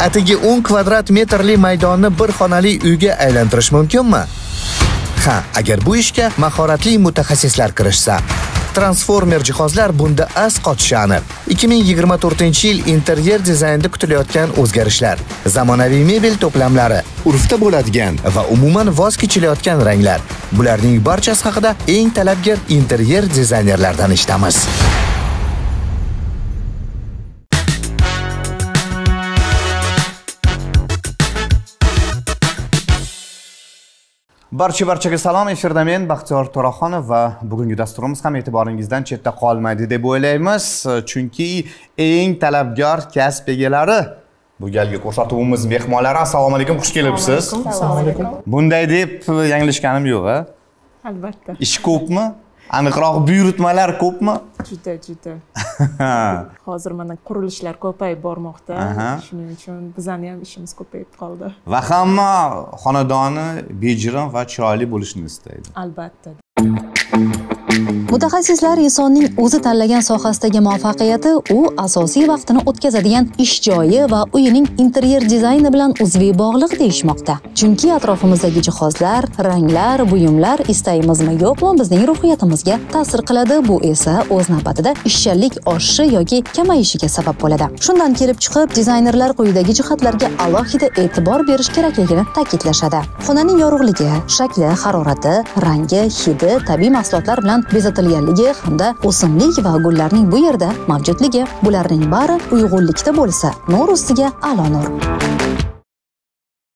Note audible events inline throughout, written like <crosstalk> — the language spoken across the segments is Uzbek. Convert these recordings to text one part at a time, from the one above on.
atigi 10 kvadrat metrli maydonni bir xonali uyga aylantirish mumkinmi? Ha agar bu ishga mahoratli mutaxassislar kirishsa. Transformer jihozlar bunda as qotishi aniq. 2024 yil interyer dizaynida kutilayotgan o'zgarishlar zamonaviy mebel to'plamlari urfda bo'ladigan va umuman voz kechilayotgan ranglar. Bularning barchasi haqida eng talabgir interyer dizaynerlardan eshitamiz barcha barchaga salom efirda men baxtiyor to'raxonov va bugungi dasturimiz ham e'tiboringizdan chetda qolmaydi deb o'ylaymiz. Chunki eng talabgor kasb egalari bu galgi ko'rsatuvimiz mehmonlari. Assalomu alaykum xush kelibsiz. Assalomu alaykum. Bunday deb yanglishganim yo'q a albatta. Ish ko'pmi aniqroq buyurtmalar ko'pmi? Juda juda. <laughs> Hozir mana qurilishlar ko'payib bormoqda. Shuning uchun bizani ham ishimiz ko'payib qoldi. Va hamma xonadoni bejirim va chiroyli bo'lishini istaydi. Albatta mutaxassislar insonning o'zi tanlagan sohasidagi muvaffaqiyati u asosiy vaqtini o'tkazadigan ish joyi va uyining interyer dizayni bilan uzviy bog'liq deyishmoqda. Chunki atrofimizdagi jihozlar ranglar buyumlar istaymizmi yo'qmi bizning ruhiyatimizga ta'sir qiladi. Bu esa o'z navbatida ishchanlik oshishi yoki kamayishiga sabab bo'ladi. Shundan kelib chiqib dizaynerlar quyidagi jihatlarga alohida e'tibor berish kerakligini ta'kidlashadi. Xonaning yorug'ligi shakli harorati rangi hidi tabiiy mahsulotlar bilan yaratilganligi hamda o'simlik va gullarning bu yerda mavjudligi bularning bari uyg'unlikda bo'lsa nur ustiga a'lo nur.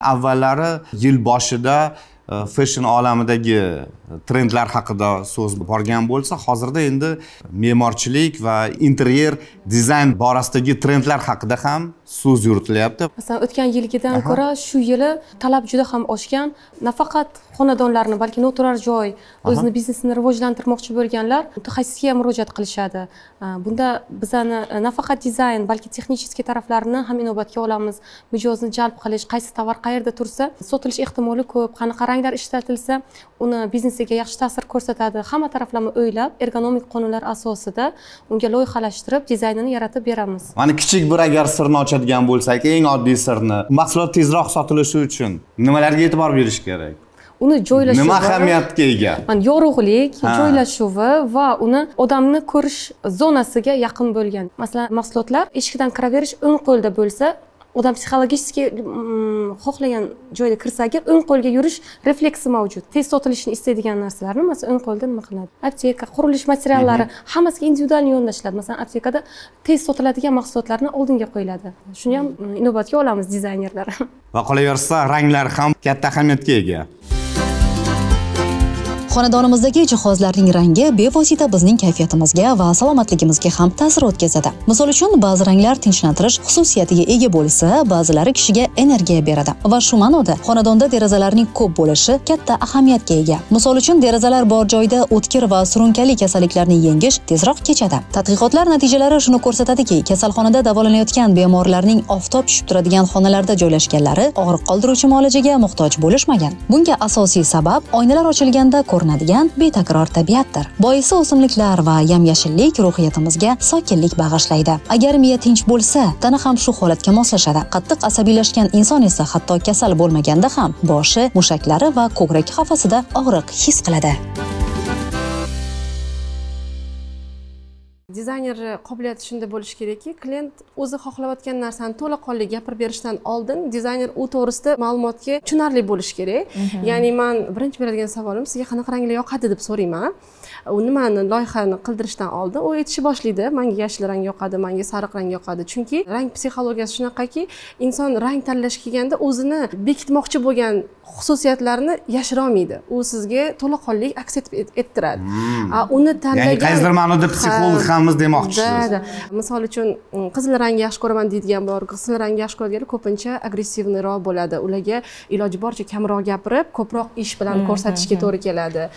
Avvallari yil boshida e, fashion olamidagi e, trendlar haqida so'z borgan bo'lsa hozirda endi me'morchilik va interyer dizayn borasidagi trendlar haqida ham so'z yuritilyapti masalan o'tgan yilgidan ko'ra shu yili talab juda ham oshgan. Nafaqat xonadonlarni balki noturar joy o'zini biznesini rivojlantirmoqchi bo'lganlar mutaxassisga murojaat qilishadi? Bunda bizani e, nafaqat dizayn balki texnический taraflarini ham inobatga olamiz. Mijozni jalb qilish qaysi tovar qayerda tursa sotilish ehtimoli ko'p qanaqa ranglar ishlatilsa uni biznesiga yaxshi ta'sir ko'rsatadi. Hamma taraflama o'ylab ergonomik qonunlar asosida unga loyihalashtirib dizaynini yaratib beramiz. Mana kichik bir agar sirni ochadigan bo'lsak eng oddiy sirni mahsulot tezroq sotilishi uchun nimalarga e'tibor berish kerak? Uni joylashuvi nima ahamiyatga ega? Yorug'lik joylashuvi va uni odamni ko'rish zonasiga yaqin bo'lgan. Masalan mahsulotlar eshikdan kiraverish o'ng qo'lda bo'lsa odam psixologически xohlagan joyga kirsagi o'ng qo'lga yurish refleksi mavjud. Tez sotilishini istaydigan narsalarni masalan o'ng qo'lda nima qiladi apteka qurilish materiallari hammasiga individual yondashiladi masalan aptekada tez sotiladigan mahsulotlarni oldinga qo'yiladi. Shuni ham inobatga olamiz dizaynerlar. <laughs> Va qolaversa ranglar ham katta ahamiyatga ega xonadonimizdagi jihozlarning rangi bevosita bizning kayfiyatimizga va salomatligimizga ham ta'sir o'tkazadi. Misol uchun ba'zi ranglar tinchlantirish xususiyatiga ega bo'lsa ba'zilari kishiga energiya beradi. Va shu ma'noda xonadonda derazalarning ko'p bo'lishi katta ahamiyatga ega. Misol uchun derazalar bor joyda o'tkir va surunkali kasalliklarni yengish tezroq kechadi. Tadqiqotlar natijalari shuni ko'rsatadiki kasalxonada davolanayotgan bemorlarning oftob tushib turadigan xonalarda joylashganlari og'riq qoldiruvchi muolajaga muhtoj bo'lishmagan. Bunga asosiy sabab oynalar ochilganda ko'rinadigan betakror tabiatdir. Boisi o'simliklar va yamyashillik ruhiyatimizga sokinlik bag'ishlaydi. Agar miya tinch bo'lsa tana ham shu holatga moslashadi. Qattiq asabiylashgan inson esa hatto kasal bo'lmaganda ham boshi mushaklari va ko'krak qafasida og'riq his qiladi. Dizayner qobiliyati shunday bo'lishi kerakki klient o'zi xohlayotgan narsani to'laqonli gapirib berishdan oldin dizayner u to'g'risida ma'lumotga tushunarli bo'lishi kerak. Ya'ni man birinchi beradigan savolim sizga qanaqa ranglar yoqadi deb so'rayman. U nimani loyihani qildirishdan oldin u aytishni boshlaydi. Manga yashil rang yoqadi manga sariq rang yoqadi. Chunki rang psixologiyasi shunaqaki inson rang tanlash kelganda o'zini bekitmoqchi bo'lgan xususiyatlarini yashirolmaydi. U sizga to'laqonli aks etib ettiradi. A, uni tanlagan ya'ni qaysidir ma'noda psixolog Ha, hammiz demoqchisiz. Da misol uchun mm, qizil rangni yaxshi ko'raman deydigan bor qizil rangni yaxshi ko'radiganlar ko'pincha agressivniyroq bo'ladi. Ularga iloji boricha kamroq gapirib ko'proq ish bilan ko'rsatishga to'g'ri keladi.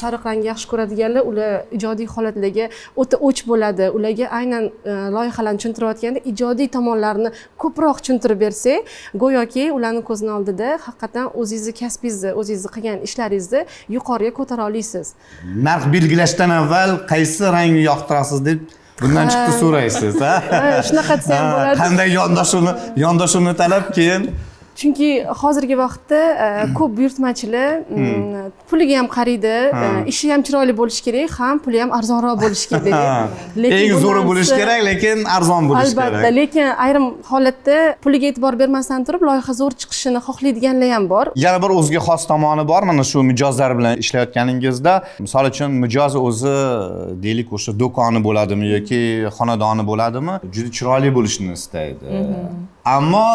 Sariq rangni yaxshi ko'radiganlar ular ijodiy holatlarga o'ta o'ch bo'ladi. Ularga aynan e, loyihalarni tushuntirayotganda ijodiy tomonlarini ko'proq tushuntirib bersak go'yoki ularni ko'zini oldida haqiqatdan o'zingizni kasbingizni o'zingizni qilgan ishlaringizni yuqoriga ko'tara olasiz. Narx belgilashdan avval qaysi rangni yoqtirasiz deb bundan chiqdi so'raysiz ha? Shunaqa desa ham bo'ladi. qanday yondoshuvni yondoshuvni talab keyin chunki hozirgi vaqtda e, ko'p buyurtmachilar mm, puliga ham qaraydi e, ishi ham chiroyli bo'lishi kerak ham puli ham arzonroq bo'lishi <laughs> kerak. Eng zo'ri bo'lishi kerak lekin arzon bo'lishi kerak. albatta lekin ayrim holatda puliga e'tibor bermasdan turib loyiha zo'r chiqishini xohlaydiganlar ham bor. Yana bir o'ziga xos tomoni bor mana shu mijozlar bilan ishlayotganingizda? Misol uchun mijoz o'zi deylik o'sha do'koni bo'ladimi yoki xonadoni bo'ladimi? Juda chiroyli bo'lishini istaydi. Ammo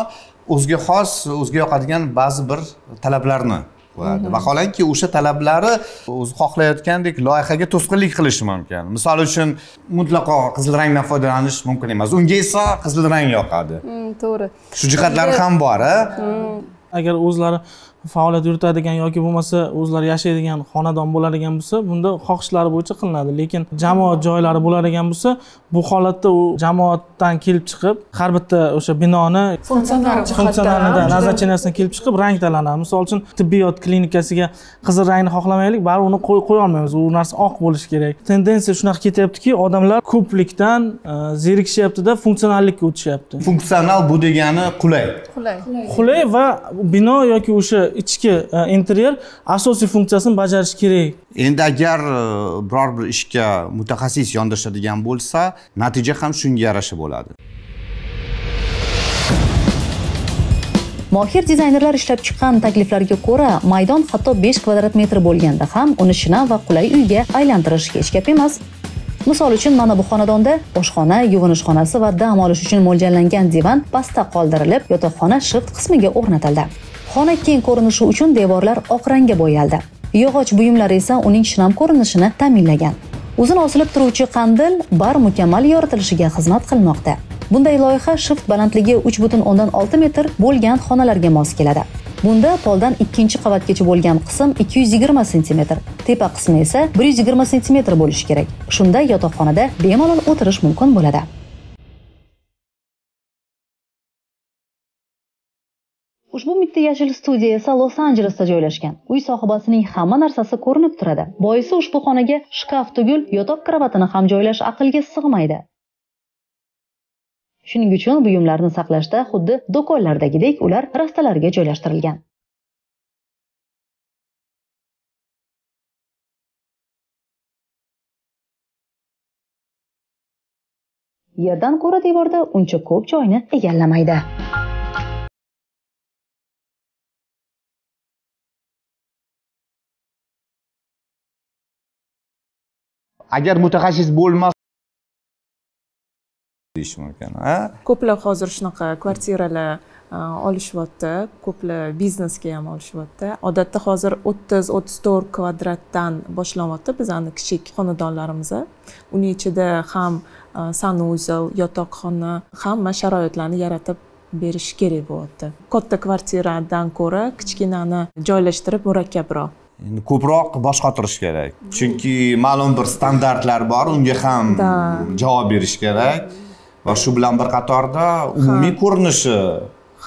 o'ziga xos o'ziga yoqadigan ba'zi bir talablarni qo'yadi. Vaholanki o'sha talablari o'zi xohlayotgandek loyihaga to'sqinlik qilishi mumkin. Misol uchun mutlaqo qizil rangdan foydalanish mumkin emas. Unga esa qizil rang yoqadi. Mm, to'g'ri. Shu jihatlari ham bor a agar o'zlari faoliyat yuritadigan yoki bo'lmasa o'zlari yashaydigan xonadon bo'ladigan bo'lsa bunda xohishlari bo'yicha qilinadi. Lekin jamoat joylari bo'ladigan bo'lsa bu holatda u jamoatdan kelib chiqib har bitta o'sha binoni funksiyonalidan назначениясidan kelib chiqib rang tanlanadi misol uchun tibbiyot klinikasiga qizil rangni xohlamaylik baribir uni qo'y- qo'ya olmaymiz. U narsa oq bo'lishi kerak. Tendensiya shunaqa ketyaptiki odamlar ko'plikdan e, zerikishyaptida funksionallikka o'tishyapti. Funksional bu degani qulay. Qulay. Qulay va bino yoki o'sha ichki e, interyer asosiy funksiyasini bajarishi kerak. Endi agar e, biror bir ishga mutaxassis yondashadigan bo'lsa natija ham shunga yarasha bo'ladi. Mohir dizaynerlar ishlab chiqqan takliflarga ko'ra maydon hatto 5 kvadrat metr bo'lganda ham uni shinam va qulay uyga aylantirish hech gap emas. Misol uchun mana bu xonadonda oshxona yuvinish xonasi va dam olish uchun mo'ljallangan divan pastda qoldirilib yotoqxona shift qismiga o'rnatildi xona keng ko'rinishi uchun devorlar oq rangga bo'yaldi. Yog'och buyumlar esa uning shinam ko'rinishini ta'minlagan. Uzun osilib turuvchi qandil bar mukammal yoritilishiga xizmat qilmoqda. Bunday loyiha shift balandligi 3,6 metr bo'lgan xonalarga mos keladi. Bunda poldan ikkinchi qavatgacha bo'lgan qism 220 sm tepa qismi esa 120 sm bo'lishi kerak. Shunda yotoqxonada bemalol o'tirish mumkin bo'ladi. Ushbu mitti yashil studiya esa Los-Anjelesda joylashgan. Uy sohibasining hamma narsasi ko'rinib turadi. Boisi ushbu xonaga shkaf tugul yotoq kravatini ham joylash aqlga sig'maydi. Shuning uchun buyumlarni saqlashda xuddi do'konlardagidek ular rastalarga joylashtirilgan. Yerdan ko'ra devorda uncha ko'p joyni egallamaydi. Agar mutaxassis bo'lmas deyish mumkin a ko'plar hozir shunaqa kvartiralar olishyapti ko'plar biznesga ham olishyapti. Odatda hozir o'ttiz o'ttiz to'rt kvadratdan boshlanyapti bizani kichik xonadonlarimiz uning ichida ham sanuzel yotoqxona hamma sharoitlarni yaratib berish kerak bo'lyapti. Katta kvartiradan ko'ra kichkinani joylashtirib murakkabroq ko'proq bosh qotirish kerak. Chunki ma'lum bir standartlar bor unga ham javob berish kerak. Va shu bilan bir qatorda umumiy ko'rinishi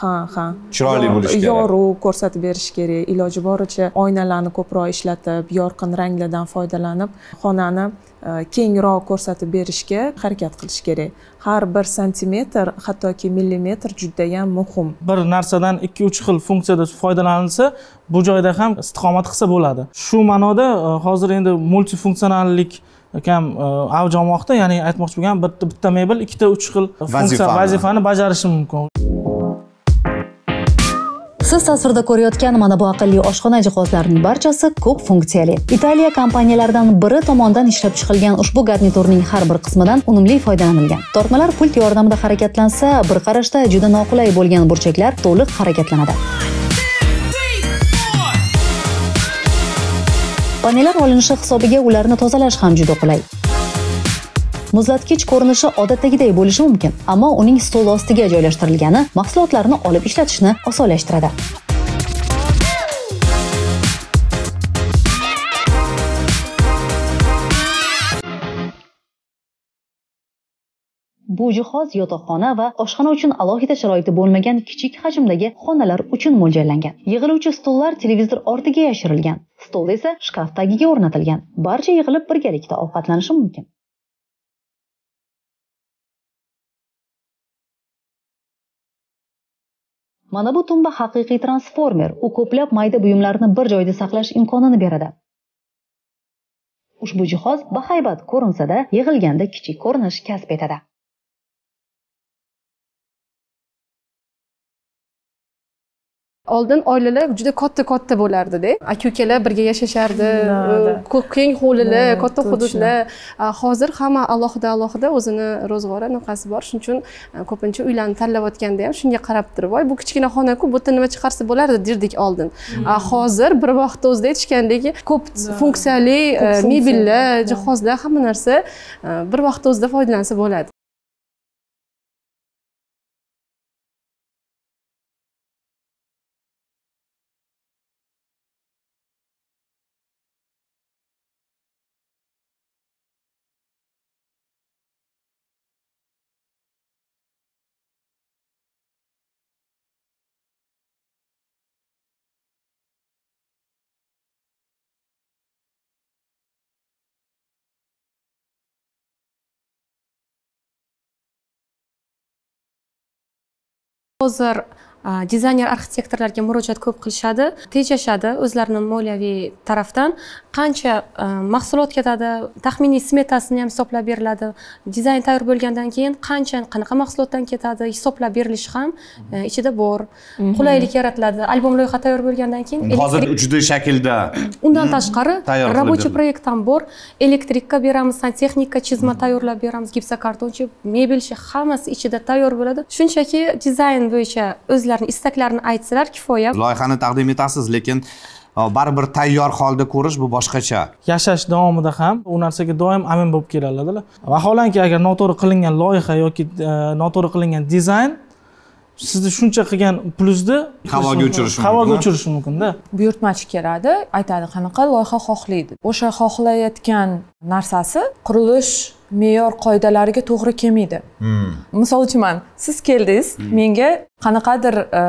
ha ha. Chiroyli bo'lishi kerak. yorug' ko'rsatib berish kerak. Iloji boricha oynalarni ko'proq ishlatib yorqin ranglardan foydalanib xonani kengroq ko'rsatib berishga harakat qilish kerak. Har bir santimetr hattoki millimetr judayam muhim. Bir narsadan ikki uch xil funksiyada foydalanilsa bu joyda ham istiqomat qilsa bo'ladi. Shu ma'noda e, hozir endi multifunksionallik kam e, avj olmoqda ya'ni aytmoqchi bo'lganim bitta mebel ikkita uch xil funksiya vazifani bajarishi mumkin Siz tasvirda ko'rayotgan mana bu aqlli oshxona jihozlarining barchasi ko'p funksiyali. Italiya kompaniyalaridan biri tomonidan ishlab chiqilgan ushbu garniturning har bir qismidan unumli foydalanilgan. Tortmalar pult yordamida harakatlansa, bir qarashda juda noqulay bo'lgan burchaklar to'liq harakatlanadi. Panellar olinishi hisobiga ularni tozalash ham juda qulay. Muzlatgich ko'rinishi odatdagiday bo'lishi mumkin, ammo uning stol ostiga joylashtirilgani mahsulotlarni olib ishlatishni osonlashtiradi. Bu jihoz yotoqxona va oshxona uchun alohida sharoiti bo'lmagan kichik hajmdagi xonalar uchun mo'ljallangan. Yig'iluvchi stollar televizor ortiga yashirilgan. Stol esa shkaf tagiga o'rnatilgan. Barcha yig'ilib birgalikda ovqatlanishi mumkin. Mana bu tumba haqiqiy transformer. U ko'plab mayda buyumlarni bir joyda saqlash imkonini beradi. Ushbu jihoz bahaybat ko'rinsada yig'ilganda kichik ko'rinish kasb etadi. Oldin oilalar juda katta katta bo'lardida. Aka ukalar birga yashashardi. Keng hovlili katta hududlar. Hozir hamma alohida alohida o'zini ro'zg'ori anaqasi bor. Shuning uchun ko'pincha uylarni tanlayotganda ham shunga qarab turib voy bu kichkina xonaku bu yerda nima chiqarsa bo'lardi derdik oldin. Hozir bir vaqtda o'zida aytishgandek ko'p funksiyali mebellar jihozlar hamma narsa bir vaqtda o'zida foydalansa bo'ladi hozir dizayner arxitektorlarga murojaat ko'p qilishadi tejashadi o'zlarini moliyaviy tarafdan. Qancha mahsulot ketadi taxminiy smetasini ham hisoblab beriladi. Dizayn tayyor bo'lgandan keyin qancha qanaqa mahsulotdan ketadi hisoblab berilishi ham ichida bor. Qulaylik yaratiladi albom loyiha tayyor bo'lgandan keyin hozir juda shaklda. Undan tashqari рабочий proyekt ham bor. Elektrikka beramiz santexnika chizma tayyorlab beramiz gipsokartonchi mebelchi hammasi ichida tayyor bo'ladi. Shunchaki dizayn bo'yicha o'zlari o'zlarini istaklarini aytsalar kifoya. Loyihani taqdim etasiz lekin baribir tayyor holda ko'rish bu boshqacha. Yashash davomida ham u narsaga doim amin bo'lib keladilar vaholanki agar noto'g'ri qilingan loyiha yoki e, noto'g'ri qilingan dizayn sizni shuncha qilgan plyusni havoga uchirishi mumkin havoga uchirishi mumkinda. Buyurtmachi keladi. Aytadi qanaqa loyiha xohlaydi? O'sha xohlayotgan narsasi qurilish me'yor qoidalariga to'g'ri kelmaydi hmm. misol uchun man siz keldingiz hmm. menga qanaqadir e,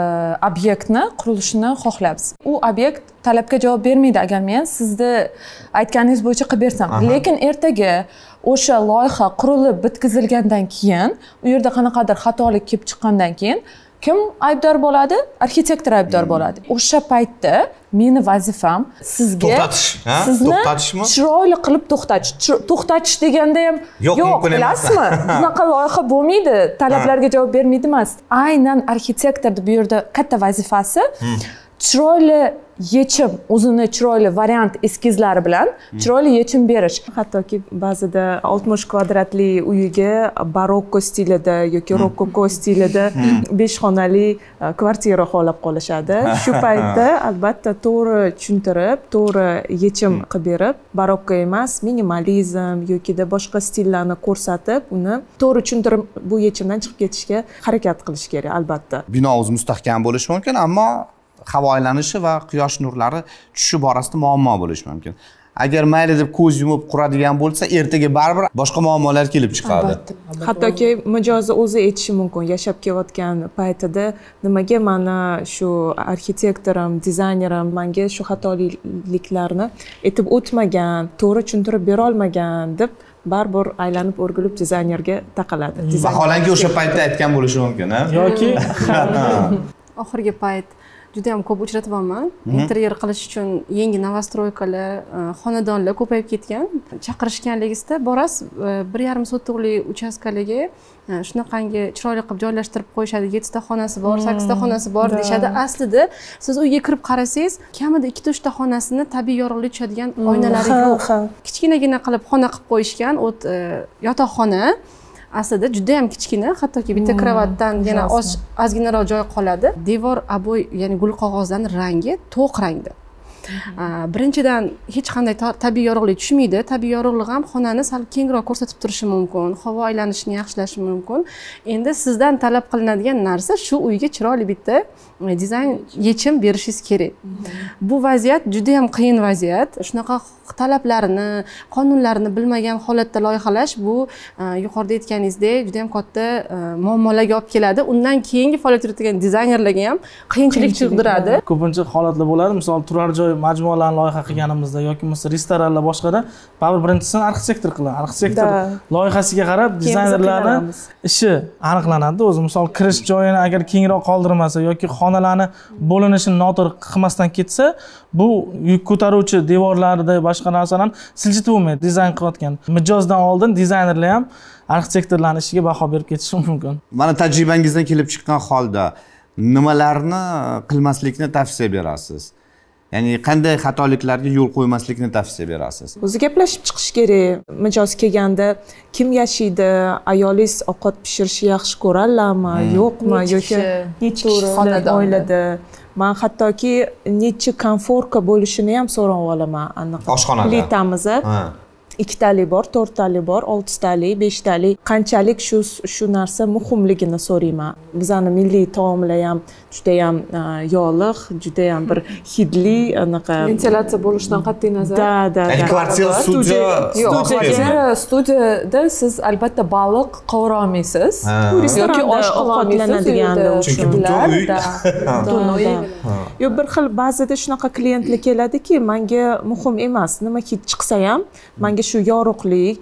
obyektni qurilishini xohlayapsiz u obyekt talabga javob bermaydi agar men sizni aytganingiz bo'yicha qilib bersam lekin ertaga o'sha loyiha qurilib bitkazilgandan keyin u yerda qanaqadir xatolik kelib chiqqandan keyin kim aybdor bo'ladi? Arxitektor aybdor hmm. bo'ladi. O'sha paytda meni vazifam sizga to'xtatish sizni to'xtatishmi? chiroyli qilib to'xtatish. To'xtatish deganda ham yo'q bilasizmi <laughs> bunaqa loyiha bo'lmaydi. Talablarga javob bermaydi emas. Aynan arxitektorni bu yerda katta vazifasi. Hmm. Chiroyli yechim o'zini chiroyli variant eskizlari bilan hmm. chiroyli yechim berish hattoki ba'zida oltmish kvadratli uyiga barokko stilida yoki hmm. rokoko stilida hmm. besh xonali e, kvartira xohlab qolishadi shu <laughs> paytda albatta to'g'ri tushuntirib to'g'ri yechim qilib berib barokko emas minimalizm yokida boshqa stillarni ko'rsatib uni to'g'ri tushuntirib bu yechimdan chiqib ketishga harakat qilish kerak albatta bino o'zi mustahkam bo'lishi mumkin ammo havo aylanishi va quyosh nurlari tushishi borasida muammo bo'lishi mumkin. Agar mayli deb ko'z yumib quradigan bo'lsa ertaga baribir boshqa muammolar kelib chiqadi. Hattoki mijozni o'zi aytishi mumkin. Yashab kelayotgan paytida nimaga mani shu arxitektorim dizaynerim manga shu xatoliklarni aytib o'tmagan to'g'ri tushuntirib berolmagan deb baribir aylanib o'rgilib dizaynerga taqaladi. Vaholanki o'sha paytda aytgan bo'lishi mumkin yoki oxirgi payt juda yam ko'p uchratyapman mhm. interyer qilish uchun yangi новостройкаlar e, xonadonlar ko'payib ketgan. Chaqirishganligizda borasiz e, bir yarim sotixlik uchastkalarga e, shunaqangi chiroyli qilib joylashtirib qo'yishadi. yettita xonasi bor sakkizta hmm, xonasi bor deyishadi. Aslida siz uyga kirib qarasangiz kamida ikkita uchta xonasini tabiiy yorug'lik tushadigan hmm, oynalari yo'q. kichkinagina qilib xona qilib qo'yishgan o't yotoqxona aslida juda yam kichkina hattoki bitta hmm, kravatdan yana ozginaroq joy qoladi. Devor обоy ya'ni gul qog'ozdan rangi to'q rangda. Hmm. birinchidan hech qanday tabiiy yorug'lik tushmaydi. Tabiiy yorug'lik ham xonani sal kengroq ko'rsatib turishi mumkin havo aylanishini yaxshilashi mumkin. Endi sizdan talab qilinadigan narsa shu uyga chiroyli bitta dizayn yechim berishingiz kerak bu vaziyat juda yam qiyin vaziyat shunaqa talablarini qonunlarini bilmagan holatda loyihalash bu yuqorida aytganingizdek juda yam katta muammolarga olib keladi undan keyingi faoliyat yuritadigan dizaynerlarga ham qiyinchilik tug'diradi ko'pincha holatlar bo'ladi misol turar joy majmualarini loyiha qilganimizda yoki bo'lmasa restoranlar boshqada baribir birinchisini arxitektor qiladi arxitektor loyihasiga qarab dizaynerlarni ishi aniqlanadida o'zi misol kirish joyini agar kengroq qoldirmasa yoki xonalarni bo'linishini noto'g'ri qilmasdan ketsa bu yuk ko'taruvchi devorlarida boshqa narsalarni siljitib bo'lmaydi. Dizayn qilayotgan. Mijozdan oldin dizaynerlar ham arxitektorlarni ishiga baho berib ketishi mumkin. Mana tajribangizdan kelib chiqqan holda nimalarni qilmaslikni tavsiya berasiz? Ya'ni qanday xatoliklarga yo'l qo'ymaslikni tavsiya berasiz? O'zi gaplashib chiqish kerak. Mijoz kelganda kim yashaydi ayolingiz ovqat pishirishni yaxshi ko'radilarmi yo'qmi? Yoki necha kishi oilada? Man hattoki necha komfortka bo'lishini ham so'rab olaman. Anaqa oshxonada. Plitamiz ikkitali bor to'rttali bor oltitali beshtali qanchalik shu shu narsa muhimligini so'rayman. Bizani milliy taomlar ham judayam yog'liq judayam bir hidli anaqa ventilyatsiya bo'lishidan qat'iy nazar. Da da ya'ni kvartira studiya yo'q kvartira studiyada siz albatta baliq qovura olmaysiz yoki osh Chunki butun uy. butun uy yo'q bir xil ba'zida shunaqa klientlar keladiki manga muhim emas nima hid chiqsa ham manga shu yorug'lik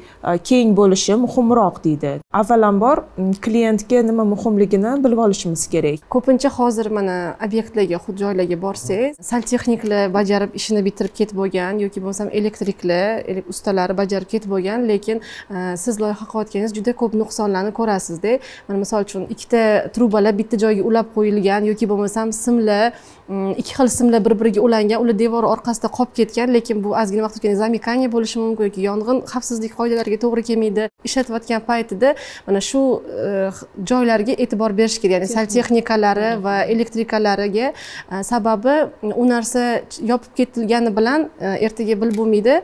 keng bo'lishi muhimroq deydi. Avvalambor klientga nima muhimligini bilib olishimiz kerak. Ko'pincha hozir mana obyektlarga hud joylarga borsangiz santexniklar bajarib ishini bitirib ketib bo'lgan yoki bo'lmasam elektriklar ustalari bajarib ketib bo'lgan lekin e, siz loyiha qilayotganingiz juda ko'p nuqsonlarni ko'rasizda. Mana misol uchun ikkita trubalar bitta joyga ulab qo'yilgan yoki bo'lmasam simlar ikki xil simlar bir biriga ulangan ular devor orqasida qolib ketgan lekin bu ozgina vaqt o'tganda zamikание bo'lishi mumkin yoki yong'in xavfsizlik qoidalariga to'g'ri kelmaydi ishlatayotgan paytida mana shu e, joylarga e'tibor berish kerak. Ya'ni santexnikalari va elektrikalariga e, sababi u narsa yopib ketilgani bilan e, ertaga bilib bo'lmaydi.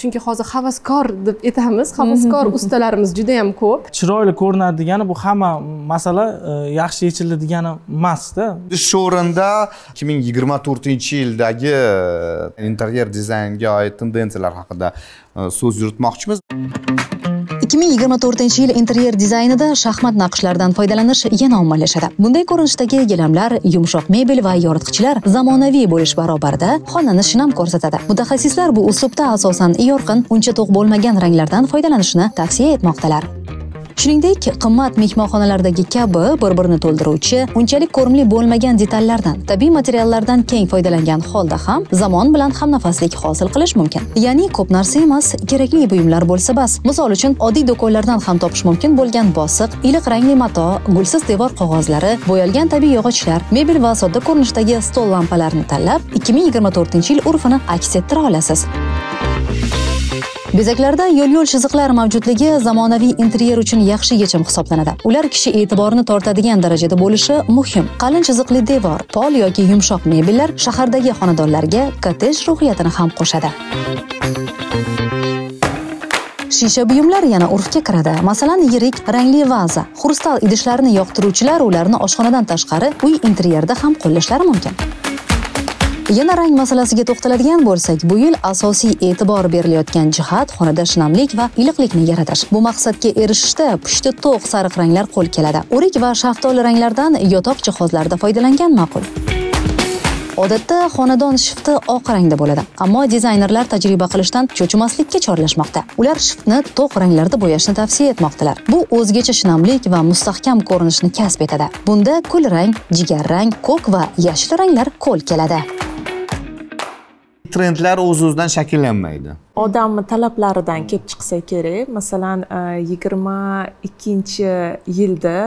Chunki hozir havaskor deb aytamiz. Havaskor <laughs> ustalarimiz juda yam ko'p. Chiroyli ko'rinadi degani bu hamma masala yaxshi yechildi degani emasda. Shu o'rinda ikki ming yigirma to'rtinchi yildagi e, interyer dizaynga oid tendensiyalar haqida e, so'z yuritmoqchimiz. 2024 yil interyer dizaynida shaxmat naqshlaridan foydalanish yana ommalashadi. Bunday ko'rinishdagi gilamlar yumshoq mebel va yoritgichlar zamonaviy bo'lish barobarida xonani shinam ko'rsatadi. Mutaxassislar bu uslubda asosan yorqin uncha to'q bo'lmagan ranglardan foydalanishni tavsiya etmoqdalar. Shuningdek qimmat mehmonxonalardagi kabi bir birini to'ldiruvchi unchalik ko'rimli bo'lmagan detallardan tabiiy materiallardan keng foydalangan holda ham zamon bilan hamnafaslik hosil qilish mumkin. Ya'ni ko'p narsa emas kerakli buyumlar bo'lsa bas. Misol uchun oddiy do'konlardan ham topish mumkin bo'lgan bosiq iliq rangli mato gulsiz devor qog'ozlari bo'yalgan tabiiy yog'ochlar mebel va sodda ko'rinishdagi stol lampalarini tanlab 2024 yil urfini aks ettira olasiz. Bezaklarda yo'l yo'l chiziqlar mavjudligi zamonaviy interyer uchun yaxshi yechim hisoblanadi. Ular kishi e'tiborini tortadigan darajada bo'lishi muhim. Qalin chiziqli devor pol yoki yumshoq mebellar shahardagi xonadonlarga kottej ruhiyatini ham qo'shadi. Shisha buyumlar yana urfga kiradi. Masalan yirik rangli vaza xrustal idishlarni yoqtiruvchilar ularni oshxonadan tashqari uy interyerida ham qo'llashlari mumkin. Yana rang masalasiga to'xtaladigan bo'lsak bu yil asosiy e'tibor berilayotgan jihat xonada shinamlik va iliqlikni yaratish. Bu maqsadga erishishda pushti to'q sariq ranglar qo'l keladi. O'rik va shaftoli ranglardan yotoq jihozlarida foydalangan ma'qul. Odatda xonadon shifti oq rangda bo'ladi ammo dizaynerlar tajriba qilishdan cho'chimaslikka chorlashmoqda. Ular shiftni to'q ranglarda bo'yashni tavsiya etmoqdalar. Bu o'zgacha shinamlik va mustahkam ko'rinishni kasb etadi. Bunda kul rang jigarrang ko'k va yashil ranglar qo'l keladi. Trendlar o'z o'zidan shakllanmaydi. Odamni talablaridan kelib chiqsa kerak. Masalan yigirma ikkinchi yilda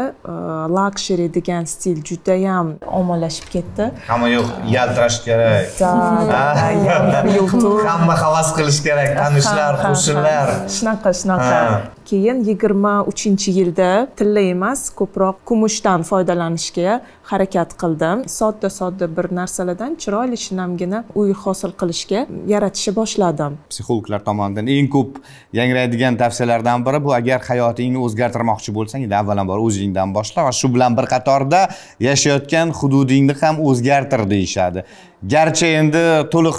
laksheri degan stil judayam ommalashib ketdi. Hamma yoq yaltirash kerak. <laughs> Hamma havas qilish kerak tanishlar qo'shnilar shunaqa shunaqa. Keyin yigirma uchinchi yilda tilla emas ko'proq kumushdan foydalanishga harakat qildim. Sodda sodda bir narsalardan chiroyli shinamgina uy hosil qilishga yaratishni boshladim. Psixologlar tomonidan eng ko'p yangraydigan tavsiyalardan biri bu agar hayotingni o'zgartirmoqchi bo'lsang avvalambor o'zingdan boshla va shu bilan bir qatorda yashayotgan hududingni ham o'zgartir deyishadi. Garchi endi to'liq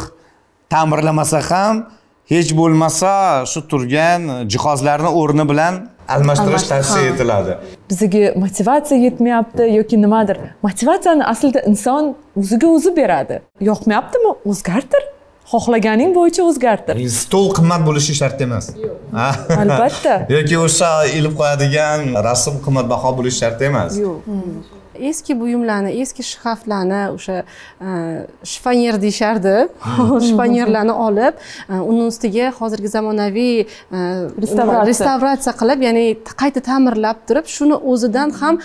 ta'mirlamasa ham hech bo'lmasa shu turgan jihozlarni o'rni bilan almashtirish tavsiya etiladi. Bizga motivatsiya yetmayapti yoki nimadir. Motivatsiyani aslida inson o'ziga o'zi beradi. Yoqmayaptimi? O'zgartir. Xohlaganing bo'yicha o'zgartir. Stol qimmat bo'lishi shart emas. Yo'q. Albatta. <laughs> Yoki o'sha ilib qo'yadigan rasm qimmatbaho bo'lishi shart emas. Yo'q eski buyumlarni eski shkaflarni o'sha e, shifanyer deyishardi. <laughs> <laughs> Shifanyerlarni olib e, uni ustiga hozirgi zamonaviy e, restavratsiya. qilib ya'ni qayta ta'mirlab turib shuni o'zidan ham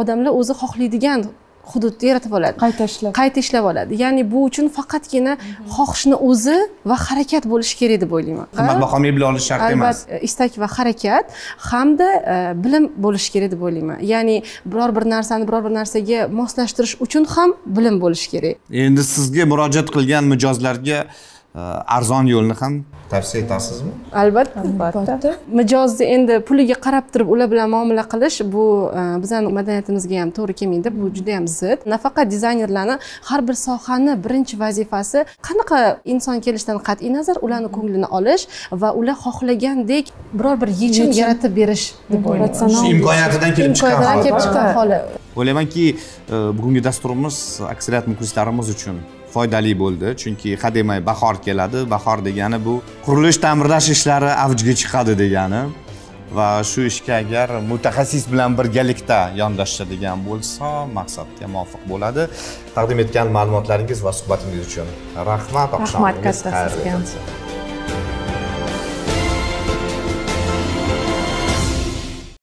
odamlar o'zi xohlaydigan hududda yaratib oladi. Qayta ishlab. Qayta ishlab oladi. Ya'ni bu uchun faqatgina xohishni o'zi va harakat bo'lishi kerak deb o'ylayman. Qimmatbaho mebel olish shart emas. Albatta istak va harakat hamda e, bilim bo'lishi kerak deb o'ylayman. Ya'ni biror bir narsani biror bir narsaga moslashtirish uchun ham bilim bo'lishi kerak. Endi sizga murojaat qilgan mijozlarga e, arzon yo'lni ham tavsiya etasizmi? Albatta albatta. Mijozni endi puliga qarab turib ular bilan muomala qilish bu e, bizani madaniyatimizga ham to'g'ri kelmaydi. Bu juda yam zid. Nafaqat dizaynerlarni har bir sohani birinchi vazifasi qanaqa inson kelishidan qat'iy nazar ularni ko'nglini olish va ular xohlagandek biror bir yechim yaratib berish deb o'ylayman. Shu imkoniyatidan kelib chiqqan kelib chiqqan holat. O'ylaymanki e, bugungi dasturimiz aksariyat muxlislarimiz uchun foydali bo'ldi. Chunki hademay bahor keladi. Bahor degani bu qurilish ta'mirlash ishlari avjga chiqadi degani. Va shu ishga agar mutaxassis bilan birgalikda yondashadigan bo'lsa maqsadga muvofiq bo'ladi. Taqdim etgan ma'lumotlaringiz va suhbatingiz uchun rahmat Rahmat katta sizga.